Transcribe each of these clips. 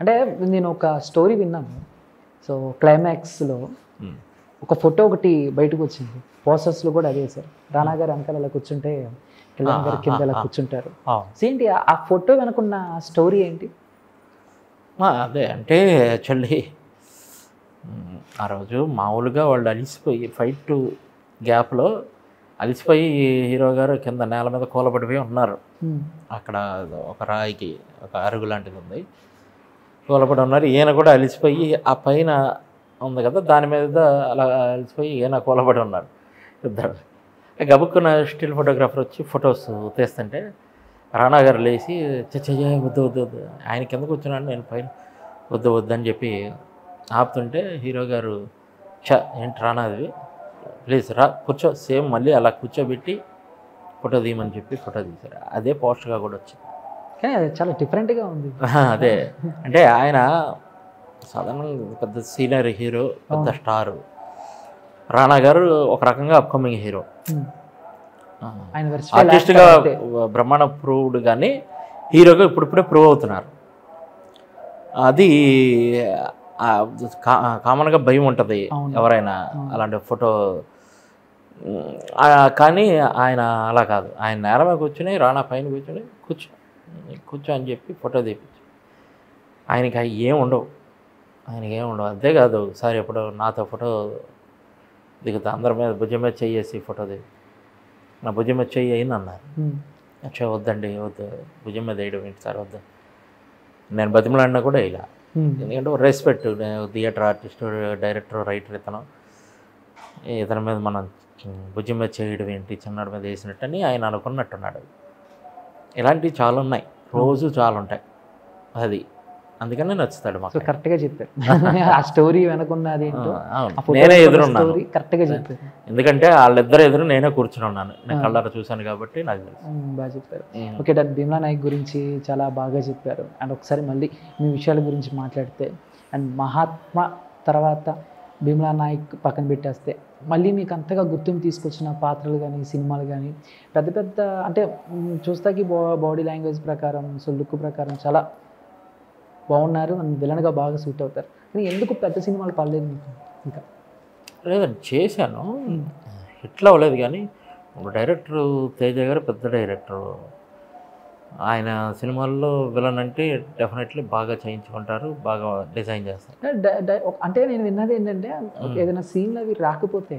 అంటే నేను ఒక స్టోరీ విన్నాను. సో క్లైమాక్స్లో ఉమ్. ఒక ఫోటో ఒకటి బయటకు వచ్చింది పోస్టర్స్లో కూడా అదే సార్. రానా గారు వెనకాల అలా కూర్చుంటే కళ్యాణ్ గారు కింద అలా కూర్చుంటారు. ఏంటి? ఆ- ఫోటో వెనకున్న స్టోరీ ఏంటి? అదే అంటే యాక్చువల్లీ ఆ రోజు మామూలుగా వాళ్ళు అలిసిపోయి ఫైట్ గ్యాప్లో అలిసిపోయి హీరో గారు కింద నేల మీద కూలబడిపోయి ఉన్నారు. ఉమ్, అక్కడ ఒక రాయికి ఒక అరుగు లాంటిది ఉంది. కూలబడి ఉన్నారు. ఈయన కూడా అలిసిపోయి ఆ పైన ఉంది కదా దాని మీద అలా అలిసిపోయి ఈయన కూలబడి ఉన్నారు ఇద్దరు. గబుక్కున స్టిల్ ఫోటోగ్రాఫర్ వచ్చి ఫొటోస్ తీస్తుంటే రాణా గారు లేచి చచ్చయ్య వద్దు వద్దు వద్దు. ఆయన కింద కూర్చున్నాడు నేను పైన వద్దు వద్దు అని చెప్పి ఆపుతుంటే హీరో గారు చ ఏంటి రానా అది? ప్లీజ్ రా కూర్చో సేమ్ మళ్ళీ అలా కూర్చోబెట్టి ఫోటో తీయమని చెప్పి ఫోటో తీశారు. అదే పోస్టర్గా కూడా వచ్చింది. కానీ అది చాలా డిఫరెంట్గా ఉంది. అదే. అంటే ఆయన సాధారణంగా పెద్ద సీనియర్ హీరో పెద్ద స్టారు రాణా గారు ఒక రకంగా అప్కమింగ్ హీరో ఆర్టిస్ట్గా. బ్రహ్మాండ ప్రూవ్డ్ కానీ హీరోగా ఇప్పుడిప్పుడే ప్రూవ్ అవుతున్నారు. అది కామన్గా భయం ఉంటుంది. ఎవరైనా. అలాంటి ఫోటో. కానీ ఆయన అలా కాదు. ఆయన నేల మీద కూర్చొని రాణా పైన కూర్చొని కూర్చో. కూర్చో అని చెప్పి ఫోటో తీపించు ఆయనకి అవి ఏం ఉండవు. ఆయనకి ఏం ఉండవు. అంతేకాదు సార్ ఎప్పుడు నాతో ఫోటో దిగుతా. అందరి మీద భుజం మీద చెయ్యేసి ఫోటో దిగు. నా భుజం మీద చెయ్యి అయింది అన్నారు. అచ్చా వద్దండి వద్దు. భుజం మీద వేయడం ఏంటి సార్? వద్దు. నేను బతిమలాడినా కూడా ఇలా ఎందుకంటే respect theatre artist director writer ఇతను. ఇతని మీద మనం భుజం మీద చేయడం ఏంటి? చిన్నడి మీద వేసినట్టు అని ఆయన అనుకున్నట్టున్నాడు. ఇలాంటివి చాలా ఉన్నాయి రోజు చాలా ఉంటాయి అది. అందుకనే నచ్చుతాడు మాకు కరెక్ట్గా చెప్పారు. ఆ స్టోరీ వెనకున్న అదేంటో? ఆ, అవును. ఆ photo నేనే ఎదురున్నాను. కరెక్ట్గా చెప్పారు. ఎందుకంటే వాళ్ళిద్దరు ఎదురు నేనే కూర్చుని ఉన్నాను. నేను కళ్ళారా చూశాను కాబట్టి నాకు తెలుసు. బాగా చెప్పారు. ఓకే డాక్టర్ భీమ్లా నాయక్ గురించి చాలా బాగా చెప్పారు. అండ్ ఒకసారి మళ్ళీ మీ విషయాల గురించి మాట్లాడితే అండ్ మహాత్మా తర్వాత భీమ్లా నాయక్ పక్కన పెట్టేస్తే మళ్ళీ మీకు అంతగా గుర్తింపు తీసుకొచ్చిన పాత్రలు కానీ సినిమాలు కానీ పెద్ద పెద్ద అంటే చూస్తాకి బా బాడీ లాంగ్వేజ్ ప్రకారం సో లుక్ ప్రకారం చాలా బాగున్నారు. అండ్ విలన్గా బాగా సూట్ అవుతారు. కానీ ఎందుకు పెద్ద సినిమాలు పడలేదు మీకు? ఇంకా. లేదండి చేశాను. హిట్లు అవ్వలేదు కానీ డైరెక్టర్ తేజ గారు పెద్ద డైరెక్టర్. ఆయన సినిమాల్లో విలన్ అంటే డెఫినెట్లీ బాగా చేయించుకుంటారు బాగా డిజైన్ చేస్తారు. అంటే నేను విన్నది ఏంటంటే ఏదైనా సీన్లు అవి రాకపోతే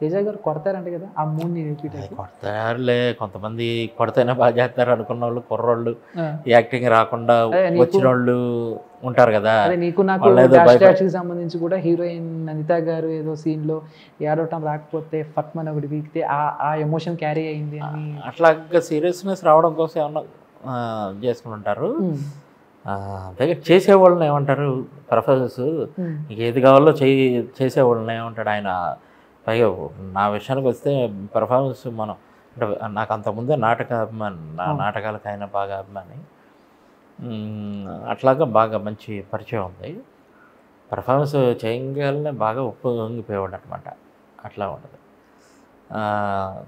తేజ గారు కొడతారంట కదా ఆ మూడ్ని రిపీట్ అది కొడతారులే కొంతమంది కొడితేనే బాగా చేస్తారు అనుకున్న వాళ్ళు కుర్రోళ్ళు యాక్టింగ్ రాకుండా వచ్చిన వాళ్ళు ఉంటారు కదా. నీకు నాకు సంబంధించి కూడా హీరోయిన్ అనిత గారు ఏదో scene లో ఏడవటం రాకపోతే ఫట్ మన ఒకటి వీక్తే ఆ ఆ ఎమోషన్ క్యారీ అయింది అని. అట్లాగా సీరియస్నెస్ రావడం కోసం ఏమన్నా అంతే చేసేవాళ్ళని ఏమంటారు? నీకు ఏది కావాలో చేయి చేసేవాళ్ళని ఏమంటాడు ఆయన? పైగా నా విషయానికి వస్తే పెర్ఫార్మెన్స్ మనం అంటే నాకు అంతకుముందే నాటక అభిమాని నా నాటకాలకు ఆయన బాగా అభిమాని. అట్లాగా బాగా మంచి పరిచయం ఉంది. పెర్ఫార్మెన్స్ చేయగానే బాగా ఉప్పొంగిపోయేవాడు అనమాట అట్లా ఉండదు.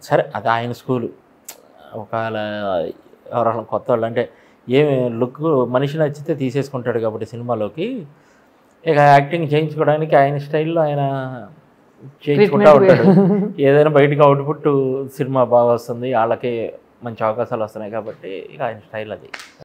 సరే అది ఆయన స్కూలు. ఒకవేళ ఎవరైనా కొత్త వాళ్ళు అంటే ఏమి లుక్ మనిషి నచ్చితే తీసేసుకుంటాడు కాబట్టి సినిమాలోకి. ఇక యాక్టింగ్ చేయించుకోవడానికి ఆయన స్టైల్లో ఆయన చేయించుకుంటా ఉంటాడు. ఏదైనా బయటకు అవుట్పుట్ సినిమా బాగా వస్తుంది వాళ్ళకి మంచి అవకాశాలు వస్తున్నాయి కాబట్టి ఇక ఆయన స్టైల్ అది.